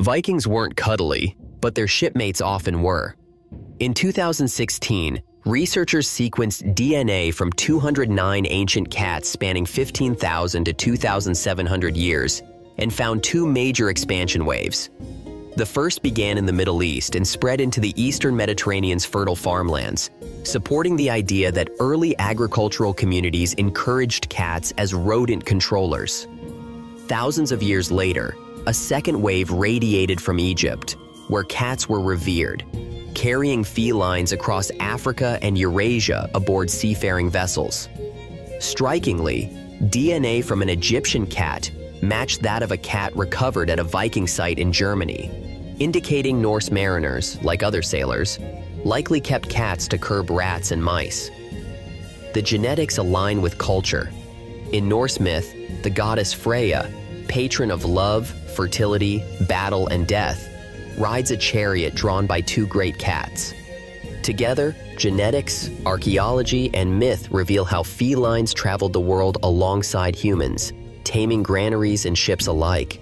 Vikings weren't cuddly, but their shipmates often were. In 2016, researchers sequenced DNA from 209 ancient cats spanning 15,000 to 2,700 years and found two major expansion waves. The first began in the Middle East and spread into the eastern Mediterranean's fertile farmlands, supporting the idea that early agricultural communities encouraged cats as rodent controllers. Thousands of years later, a second wave radiated from Egypt, where cats were revered, carrying felines across Africa and Eurasia aboard seafaring vessels. Strikingly, DNA from an Egyptian cat matched that of a cat recovered at a Viking site in Germany, indicating Norse mariners, like other sailors, likely kept cats to curb rats and mice. The genetics align with culture. In Norse myth, the goddess Freyja, patron of love, fertility, battle, and death, rides a chariot drawn by two great cats. Together, genetics, archaeology, and myth reveal how felines traveled the world alongside humans, taming granaries and ships alike.